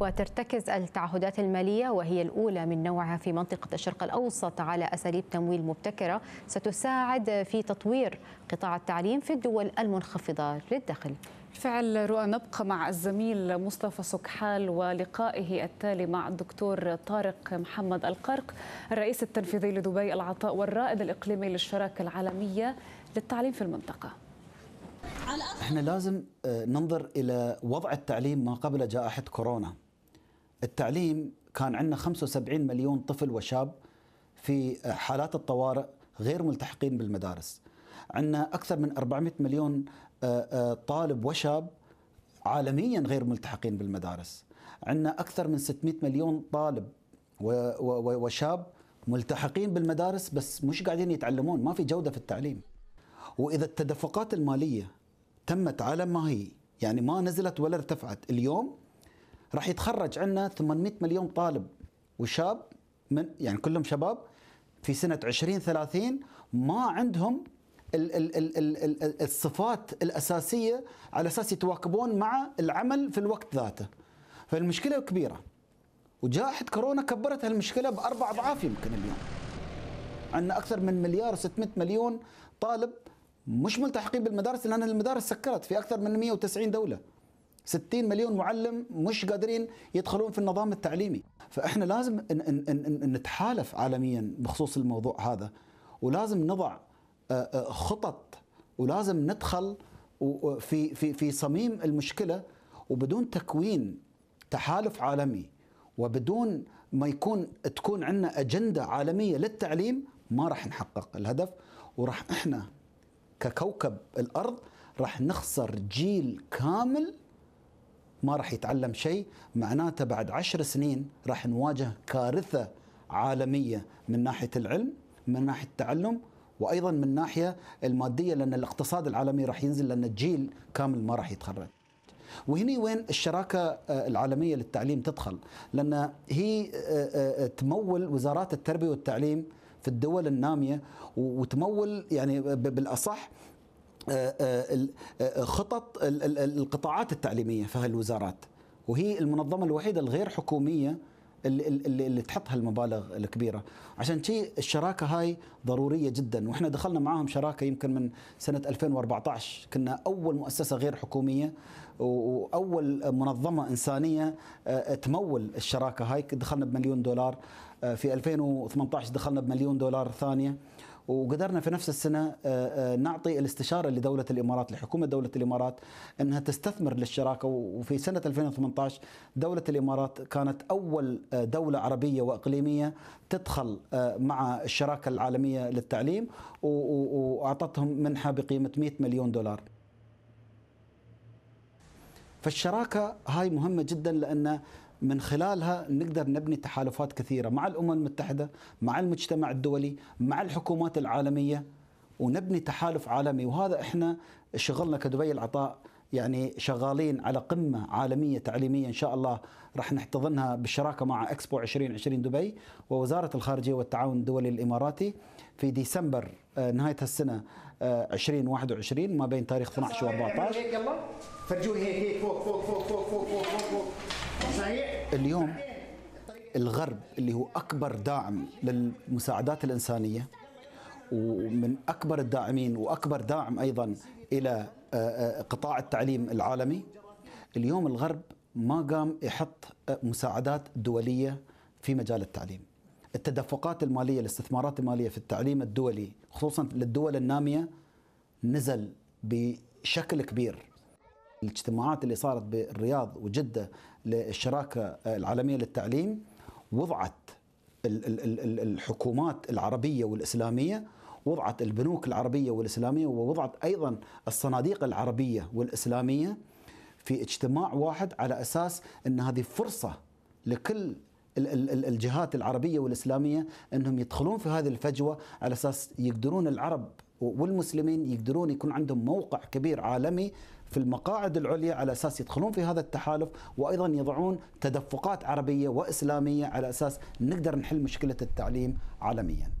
Speaker 4: وترتكز التعهدات المالية وهي الأولى من نوعها في منطقة الشرق الأوسط على أساليب تمويل مبتكرة ستساعد في تطوير قطاع التعليم في الدول المنخفضة للدخل.
Speaker 3: بالفعل رؤى نبقى مع الزميل مصطفى سكحال ولقائه التالي مع الدكتور طارق محمد القرق الرئيس التنفيذي لدبي العطاء والرائد الإقليمي للشراكة العالمية للتعليم في المنطقة.
Speaker 34: إحنا لازم آه، ننظر إلى وضع التعليم ما قبل جائحة كورونا. التعليم كان عندنا 75 مليون طفل وشاب في حالات الطوارئ غير ملتحقين بالمدارس. عندنا أكثر من 400 مليون آه، آه، طالب وشاب عالميا غير ملتحقين بالمدارس. عندنا أكثر من 600 مليون طالب وشاب ملتحقين بالمدارس بس مش قاعدين يتعلمون ما في جودة في التعليم. وإذا التدفقات المالية تمت على ما هي يعني ما نزلت ولا ارتفعت اليوم راح يتخرج عندنا 800 مليون طالب وشاب من يعني كلهم شباب في سنة 2030 ما عندهم ال ال ال ال ال الصفات الأساسية على أساس يتواكبون مع العمل في الوقت ذاته. فالمشكلة كبيرة. وجائحة كورونا كبرت هالمشكلة بأربع أضعاف يمكن اليوم. عندنا أكثر من مليار و600 مليون طالب مش ملتحقين بالمدارس لأن المدارس سكرت في أكثر من 190 دولة. 60 مليون معلم مش قادرين يدخلون في النظام التعليمي. فإحنا لازم نتحالف عالميا بخصوص الموضوع هذا ولازم نضع خطط ولازم ندخل في في في صميم المشكلة. وبدون تكوين تحالف عالمي وبدون ما يكون تكون عندنا أجندة عالمية للتعليم ما راح نحقق الهدف. وراح إحنا ككوكب الأرض راح نخسر جيل كامل ما راح يتعلم شيء معناته بعد عشر سنين راح نواجه كارثة عالمية من ناحية العلم من ناحية التعلم وأيضا من ناحية المادية لأن الاقتصاد العالمي راح ينزل لأن الجيل كامل ما راح يتخرج. وهني وين الشراكة العالمية للتعليم تدخل؟ لأن هي تمول وزارات التربية والتعليم في الدول النامية وتمول يعني بالأصح خطط القطاعات التعليمية في هالوزارات. وهي المنظمة الوحيدة الغير حكومية اللي, اللي, اللي تحط هالمبالغ الكبيرة. عشان شيء الشراكة هاي ضرورية جدا وإحنا دخلنا معاهم شراكة يمكن من سنة 2014 كنا أول مؤسسة غير حكومية وأول منظمة إنسانية تمول الشراكة هاي. دخلنا بمليون دولار في 2018 دخلنا بمليون دولار ثانية. وقدرنا في نفس السنة نعطي الاستشارة لدولة الإمارات لحكومة دولة الإمارات أنها تستثمر للشراكة. وفي سنة 2018 دولة الإمارات كانت أول دولة عربية وإقليمية تدخل مع الشراكة العالمية للتعليم. وأعطتهم منحة بقيمة 100 مليون دولار. فالشراكة هاي مهمة جدا لأن من خلالها نقدر نبني تحالفات كثيرة مع الأمم المتحدة مع المجتمع الدولي مع الحكومات العالمية ونبني تحالف عالمي. وهذا إحنا شغلنا كدبي العطاء يعني شغالين على قمة عالمية تعليمية إن شاء الله راح نحتضنها بالشراكة مع إكسبو 2020 دبي ووزارة الخارجية والتعاون الدولي الإماراتي في ديسمبر نهاية السنة آه، 2021 ما بين تاريخ 12 يعني و14 هيك
Speaker 35: يلا. فرجوني هيك هيك فوق فوق فوق فوق فوق فوق فوق صحيح؟
Speaker 34: اليوم الغرب اللي هو أكبر داعم للمساعدات الإنسانية ومن أكبر الداعمين وأكبر داعم أيضا إلى آه، آه، قطاع التعليم العالمي اليوم الغرب ما قام يحط مساعدات دولية في مجال التعليم. التدفقات المالية الاستثمارات المالية في التعليم الدولي خصوصا للدول النامية نزل بشكل كبير. الاجتماعات اللي صارت بالرياض وجدة للشراكة العالمية للتعليم وضعت الحكومات العربية والإسلامية وضعت البنوك العربية والإسلامية ووضعت أيضا الصناديق العربية والإسلامية في اجتماع واحد على أساس إن هذه فرصة لكل الجهات العربية والإسلامية إنهم يدخلون في هذه الفجوة على أساس يقدرون العرب والمسلمين يقدرون يكون عندهم موقع كبير عالمي في المقاعد العليا على أساس يدخلون في هذا التحالف وأيضا يضعون تدفقات عربية وإسلامية على أساس نقدر نحل مشكلة التعليم عالميا.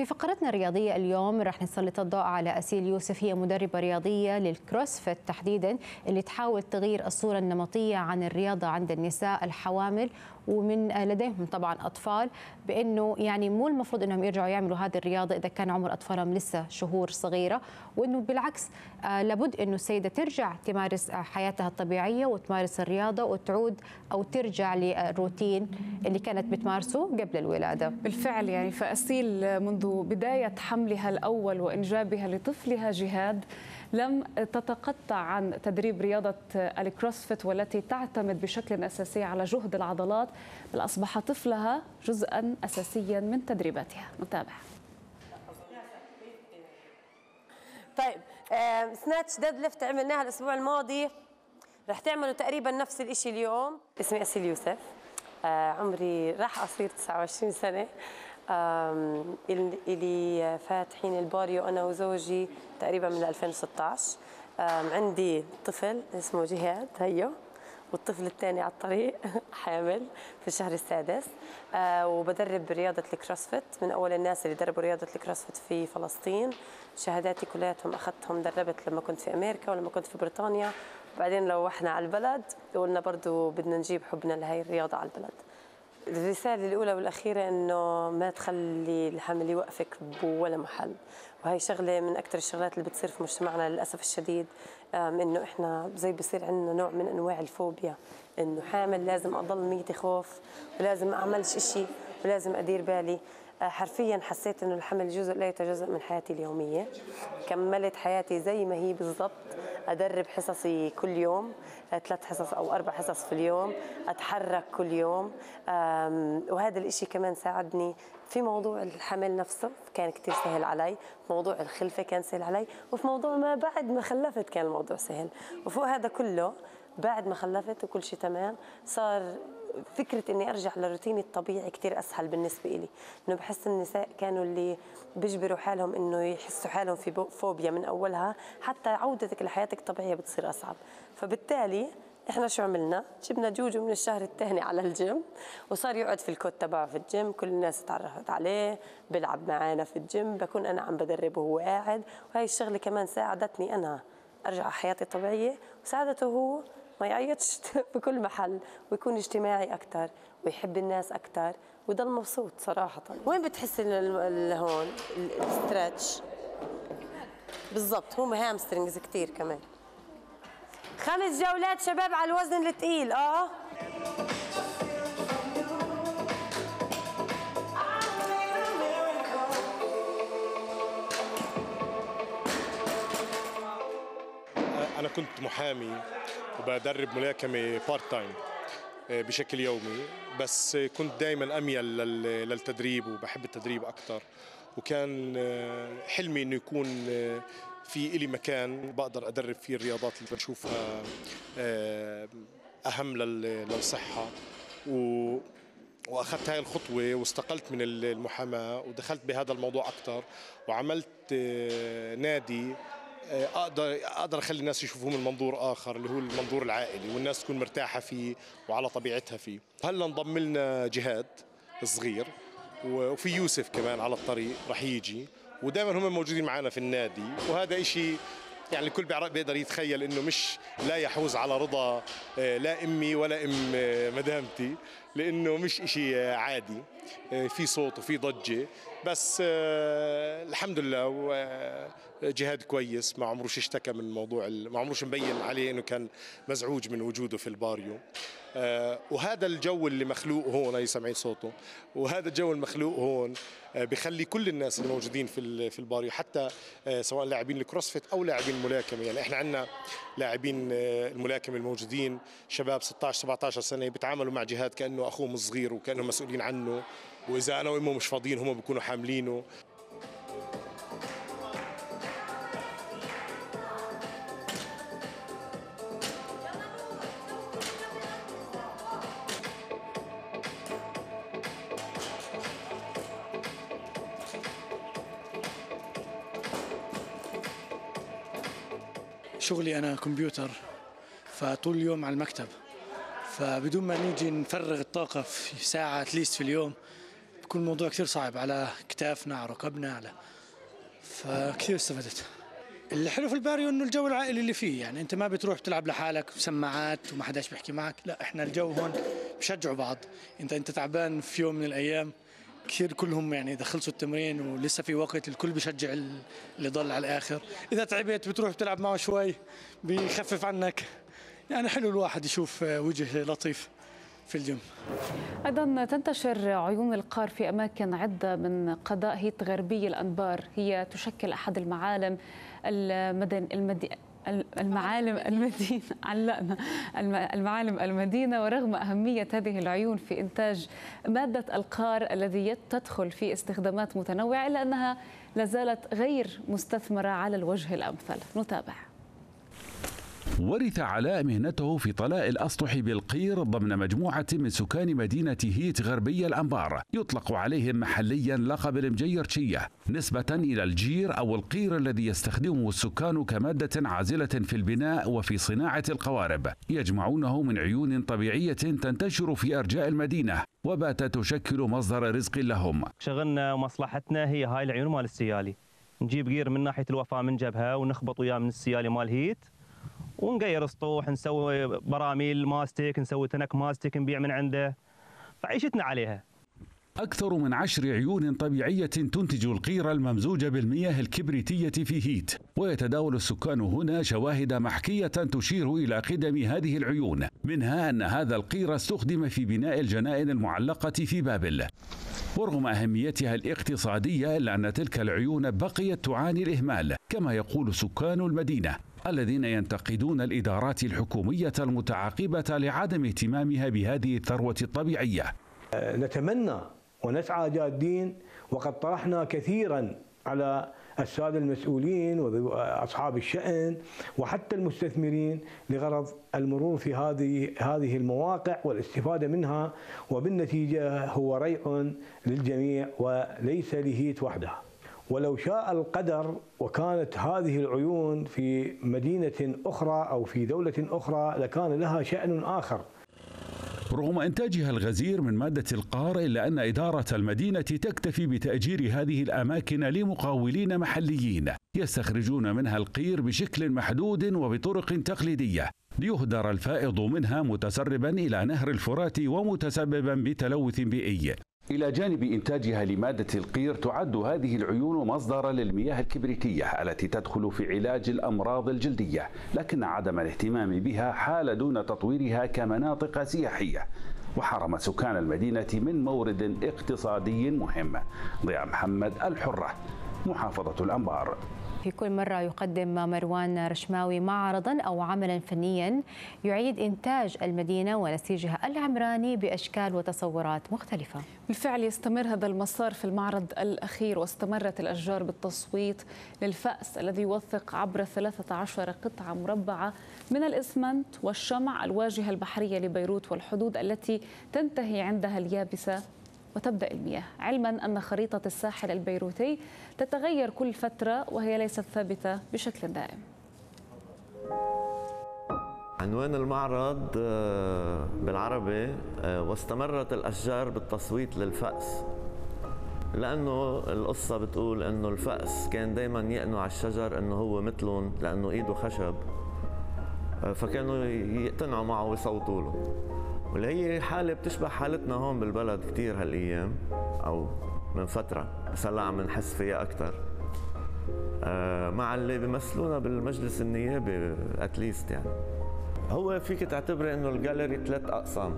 Speaker 4: في فقرتنا الرياضية اليوم راح نسلط الضوء على أسيل يوسف هي مدربة رياضية للكروسفيت تحديدا اللي تحاول تغيير الصورة النمطية عن الرياضة عند النساء الحوامل. ومن لديهم طبعا أطفال بأنه يعني مو المفروض أنهم يرجعوا يعملوا هذه الرياضة إذا كان عمر أطفالهم لسه شهور صغيرة وأنه بالعكس آه لابد أنه السيدة ترجع تمارس حياتها الطبيعية وتمارس الرياضة وتعود أو ترجع للروتين اللي كانت بتمارسه قبل الولادة.
Speaker 3: بالفعل يعني فأسيل منذ بداية حملها الأول وإنجابها لطفلها جهاد لم تتقطع عن تدريب رياضة ال CrossFit والتي تعتمد بشكل أساسي على جهد العضلات بل أصبح طفلها جزءا أساسيا من تدريباتها. نتابع.
Speaker 36: طيب snatch deadlift عملناها الأسبوع الماضي. رح تعملوا تقريبا نفس الشيء اليوم. اسمي أسيل يوسف. عمري راح أصير 29 سنة. اللي فاتحين الباريو أنا وزوجي تقريبا من 2016 عندي طفل اسمه جهاد هيو. والطفل الثاني على الطريق حامل في الشهر السادس. آه وبدرب رياضة ال CrossFit من أول الناس اللي دربوا رياضة ال CrossFit في فلسطين. شهاداتي كلياتهم أخذتهم دربت لما كنت في أمريكا ولما كنت في بريطانيا. بعدين روحنا على البلد وقلنا برضو بدنا نجيب حبنا لهي الرياضة على البلد. الرسالة الأولى والأخيرة إنه ما تخلي الحمل يوقفك بولا محل. وهي شغلة من أكثر الشغلات اللي بتصير في مجتمعنا للأسف الشديد إنه إحنا زي بصير عندنا نوع من أنواع الفوبيا. إنه حامل لازم أضل ميتي خوف ولازم أعملش إشي ولازم أدير بالي. آه، حرفيا حسيت إنه الحمل جزء لا يتجزأ من حياتي اليومية. كملت حياتي زي ما هي بالضبط. أدرب حصصي كل يوم. ثلاث حصص أو أربع حصص في اليوم أتحرك كل يوم. وهذا الإشي كمان ساعدني في موضوع الحمل نفسه كان كتير سهل علي. موضوع الخلفة كان سهل علي. وفي موضوع ما بعد ما خلفت كان الموضوع سهل. وفوق هذا كله بعد ما خلفت وكل شيء تمام صار فكرة إني أرجع لروتيني الطبيعي كثير أسهل بالنسبة لي إنه بحس النساء كانوا اللي بيجبروا حالهم إنه يحسوا حالهم في فوبيا من أولها. حتى عودتك لحياتك الطبيعية بتصير أصعب. فبالتالي إحنا شو عملنا؟ جبنا جوجو من الشهر الثاني على الجيم وصار يقعد في ال cot تبعه في الجيم، كل الناس تعرفت عليه، بيلعب معنا في الجيم، بكون أنا عم بدربه وهو قاعد، وهي الشغلة كمان ساعدتني أنا أرجع حياتي طبيعيه وساعدته هو ما يعيطش بكل محل ويكون اجتماعي أكثر ويحب الناس أكثر ويضل مبسوط صراحة. وين بتحس هون ال stretch بالضبط هم hamstrings كثير كمان. خمس جولات شباب على الوزن الثقيل آه.
Speaker 37: أنا كنت محامي وبدرب ملاكمة part time آه، بشكل يومي. بس كنت دائما أميل للتدريب وبحب التدريب أكثر وكان آه، حلمي إنه يكون آه، في إلي مكان بقدر أدرب فيه الرياضات اللي بشوفها أهم للصحة. و وأخذت هاي الخطوة واستقلت من المحاماة ودخلت بهذا الموضوع أكثر وعملت نادي أقدر أقدر أخلي الناس يشوفوه من منظور آخر اللي هو المنظور العائلي والناس تكون مرتاحة فيه وعلى طبيعتها فيه. هلا انضم لنا جهاد الصغير وفي يوسف كمان على الطريق رح يجي. ودائما هم موجودين معنا في النادي. وهذا إشي يعني الكل بيقدر يتخيل إنه مش لا يحوز على رضا آه، لا أمي ولا أم آه، مدامتي لأنه مش إشي عادي. في صوت وفي ضجة. بس الحمد لله جهاد كويس. ما عمروش اشتكى من موضوع ما عمروش مبين عليه إنه كان مزعوج من وجوده في الباريو. آه وهذا الجو اللي مخلوق هون هي سامعين صوته وهذا الجو المخلوق هون آه بخلي كل الناس اللي موجودين في في الباريو حتى آه سواء لاعبين الكروسفيت أو لاعبين الملاكمه يعني إحنا عندنا لاعبين آه، الملاكمة الموجودين شباب 16 17 سنة بيتعاملوا مع جهاد كأنه أخوهم الصغير وكأنهم مسؤولين عنه. واذا أنا وإمه مش فاضيين هم بيكونوا حاملينه.
Speaker 38: شغلي أنا كمبيوتر فطول اليوم على المكتب. فبدون ما نيجي نفرغ الطاقة في ساعة اتليست في اليوم بيكون الموضوع كثير صعب. على كتافنا على ركبنا على فكثير استفدت. الحلو في الباريو إنه الجو العائلي اللي فيه. يعني أنت ما بتروح تلعب لحالك سماعات وما حداش بيحكي معك. لا إحنا الجو هون بشجعوا بعض. انت أنت تعبان في يوم من الأيام. كثير كلهم يعني إذا خلصوا التمرين ولسه في وقت الكل بشجع اللي ضل على الآخر. إذا تعبت بتروح بتلعب معه شوي بيخفف عنك. يعني حلو الواحد يشوف وجه لطيف. في الجيم.
Speaker 3: أيضا تنتشر عيون القار في أماكن عدة من قضاء غربي الأنبار. هي تشكل أحد المعالم المدن المدي المعالم المدينة. علقنا المعالم المدينة. ورغم أهمية هذه العيون في إنتاج مادة القار الذي تدخل في استخدامات متنوعة إلا أنها لازالت غير مستثمرة على الوجه الأمثل. نتابع.
Speaker 39: ورث علاء مهنته في طلاء الأسطح بالقير ضمن مجموعة من سكان مدينة هيت غربية الأنبار. يطلق عليهم محليا لقب المجيرتشية نسبة إلى الجير أو القير الذي يستخدمه السكان كمادة عازلة في البناء وفي صناعة القوارب. يجمعونه من عيون طبيعية تنتشر في أرجاء المدينة وباتت تشكل مصدر رزق لهم.
Speaker 40: شغلنا ومصلحتنا هي هاي العيون مال السيالي. نجيب قير من ناحية الوفاء من جبهة ونخبط وياه من السيالي مال هيت. ونغير سطوح نسوي براميل ماستيك نسوي تنك ماستيك نبيع من عنده. فعيشتنا عليها.
Speaker 39: أكثر من عشر عيون طبيعية تنتج القير الممزوج بالمياه الكبريتية في هيت. ويتداول السكان هنا شواهد محكية تشير إلى قدم هذه العيون. منها أن هذا القير استخدم في بناء الجنائن المعلقة في بابل. ورغم أهميتها الاقتصادية إلا أن تلك العيون بقيت تعاني الإهمال كما يقول سكان المدينة. الذين ينتقدون الإدارات الحكومية المتعاقبة لعدم اهتمامها بهذه الثروة الطبيعية
Speaker 41: نتمنى ونسعى جادين وقد طرحنا كثيرا على السادة المسؤولين وأصحاب الشأن وحتى المستثمرين لغرض المرور في هذه هذه المواقع والاستفادة منها وبالنتيجة هو ريع للجميع وليس لهيت وحدها. ولو شاء القدر وكانت هذه العيون في مدينة أخرى أو في دولة أخرى لكان لها شأن آخر.
Speaker 39: رغم إنتاجها الغزير من مادة القار إلا أن إدارة المدينة تكتفي بتأجير هذه الأماكن لمقاولين محليين يستخرجون منها القير بشكل محدود وبطرق تقليدية ليهدر الفائض منها متسربا إلى نهر الفرات ومتسببا بتلوث بيئي إلى جانب إنتاجها لمادة القير تعد هذه العيون مصدرا للمياه الكبريتية التي تدخل في علاج الأمراض الجلدية لكن عدم الاهتمام بها حال دون تطويرها كمناطق سياحية. وحرم سكان المدينة من مورد اقتصادي مهم. ضياء محمد الحرة محافظة الأنبار.
Speaker 4: في كل مرة يقدم مروان رشماوي معرضا أو عملا فنيا يعيد إنتاج المدينة ونسيجها العمراني بأشكال وتصورات مختلفة.
Speaker 3: بالفعل يستمر هذا المسار في المعرض الأخير واستمرت الأشجار بالتصويت للفأس الذي يوثق عبر 13 قطعة مربعة من الإسمنت والشمع الواجهة البحرية لبيروت والحدود التي تنتهي عندها اليابسة وتبدأ المياه. علما أن خريطة الساحل البيروتي تتغير كل فترة وهي ليست ثابتة بشكل دائم.
Speaker 42: عنوان المعرض آه، بالعربي آه، واستمرت الأشجار بالتصويت للفأس. لأنه القصة بتقول أنه الفأس كان دايما يقنوا على الشجر أنه هو مثلهم لأنه إيده خشب. آه، فكانوا يقتنعوا معه ويصوتوا له. واللي هي حالة بتشبه حالتنا هون بالبلد كثير هالأيام أو من فترة بس هلأ عم نحس فيها أكثر آه مع اللي بيمثلونا بالمجلس النيابي at least يعني. هو فيك تعتبري إنه الجاليري ثلاث أقسام.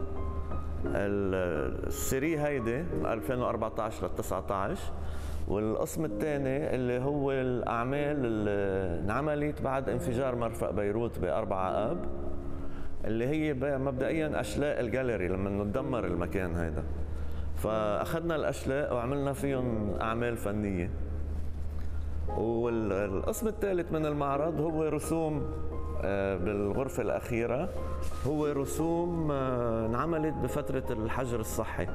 Speaker 42: ال série هيدي 2014 ل 19 والقسم الثاني اللي هو الأعمال اللي انعملت بعد انفجار مرفأ بيروت ب 4 أب. اللي هي مبدئيا أشلاء الجاليري لما تدمر المكان هيدا. فأخذنا الأشلاء وعملنا فيهم أعمال فنية. والقسم الثالث من المعرض هو رسوم آه، بالغرفة الأخيرة. هو رسوم آه، انعملت بفترة الحجر الصحي.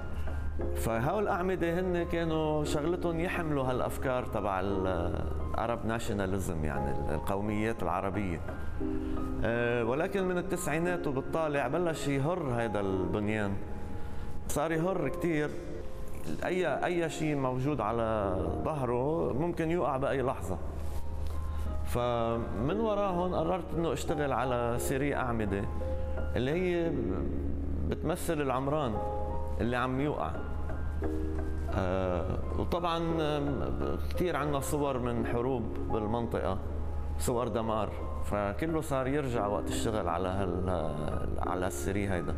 Speaker 42: فهول الأعمدة هن كانوا شغلتهم يحملوا هالأفكار تبع العرب ناشوناليزم يعني القوميات العربية. آه، ولكن من التسعينات وبالطالع بلش يهر هذا البنيان. صار يهر كثير اي أي شيء موجود على ظهره ممكن يوقع بأي لحظة. فمن وراهم قررت إنه أشتغل على سيري أعمدة اللي هي بتمثل العمران اللي عم يوقع. وطبعا كثير عندنا صور من حروب بالمنطقة صور دمار فكله صار يرجع وقت الشغل على هال على السري هيدا.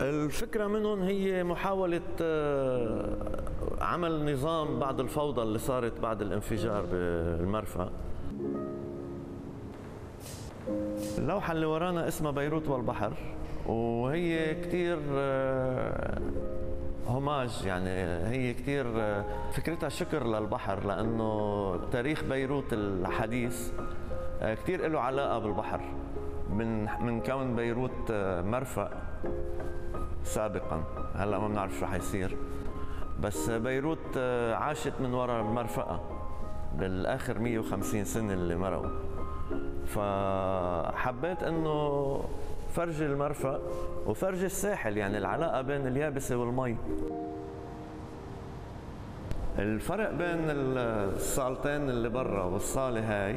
Speaker 42: الفكرة منهم هي محاولة آه، عمل نظام بعد الفوضى اللي صارت بعد الانفجار بالمرفأ. اللوحة اللي ورانا اسمها بيروت والبحر وهي كتير آه، هوماج يعني هي كثير فكرتها شكر للبحر لأنه تاريخ بيروت الحديث كثير له علاقة بالبحر من من كون بيروت مرفأ سابقا. هلأ ما بنعرف شو رح يصير. بس بيروت عاشت من وراء المرفأة بالآخر 150 سنة اللي مرقوا. فحبيت إنه فرجي المرفأ وفرجي الساحل يعني العلاقة بين اليابسة والمي. الفرق بين الصالتين اللي برا والصالة هاي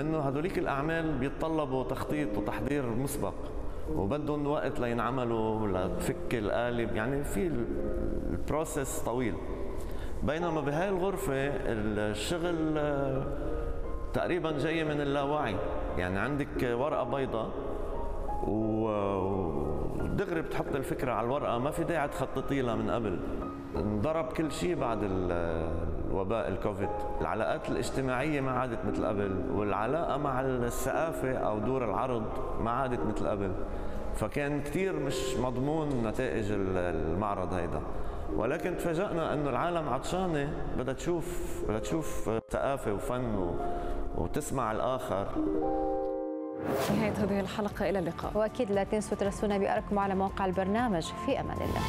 Speaker 42: إنه هدوليك الأعمال بيتطلبوا تخطيط وتحضير مسبق وبدهم وقت لينعملوا لتفك القالب يعني في البروسيس طويل. بينما بهاي الغرفة الشغل تقريبا جاي من اللاوعي. يعني عندك ورقة بيضاء ودغري بتحط الفكرة على الورقة ما في داعي تخططي لها من قبل. انضرب كل شيء بعد الوباء الكوفيد. العلاقات الاجتماعية ما عادت مثل قبل والعلاقة مع الثقافة أو دور العرض ما عادت مثل قبل. فكان كثير مش مضمون نتائج المعرض هيدا. ولكن تفاجأنا إنه العالم عطشانة. بدها تشوف بدها تشوف ثقافة وفن و... وتسمع الآخر.
Speaker 3: نهاية هذه الحلقة إلى اللقاء.
Speaker 4: وأكيد لا تنسوا ترسلونا بارائكم على موقع البرنامج في أمان الله.